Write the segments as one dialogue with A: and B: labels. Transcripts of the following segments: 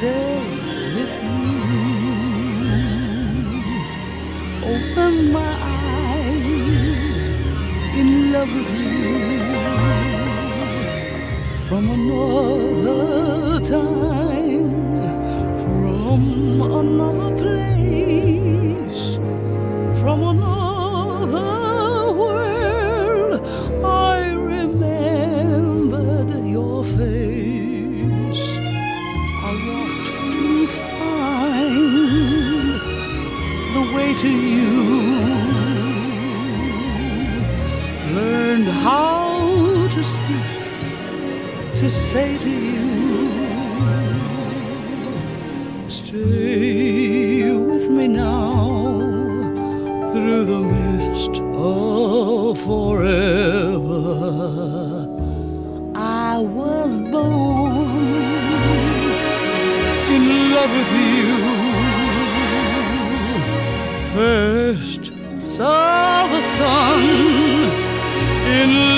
A: there with you. Open my eyes in love with you from another. To you. Learned how to speak, to say to you, stay with me now through the mist of forever. I was born in love with you. First saw the sun in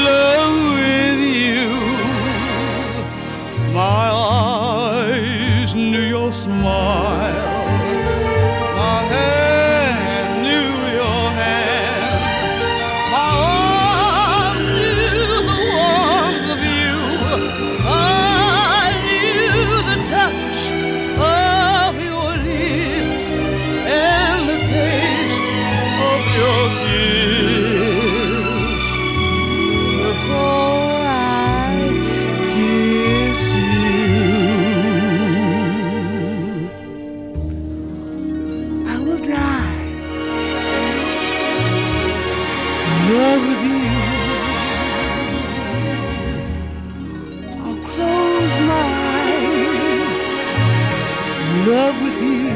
A: love with you.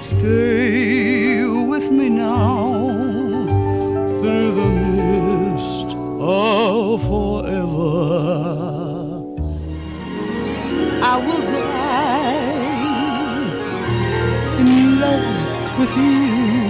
A: Stay with me now through the mist of forever. I will die in love with you.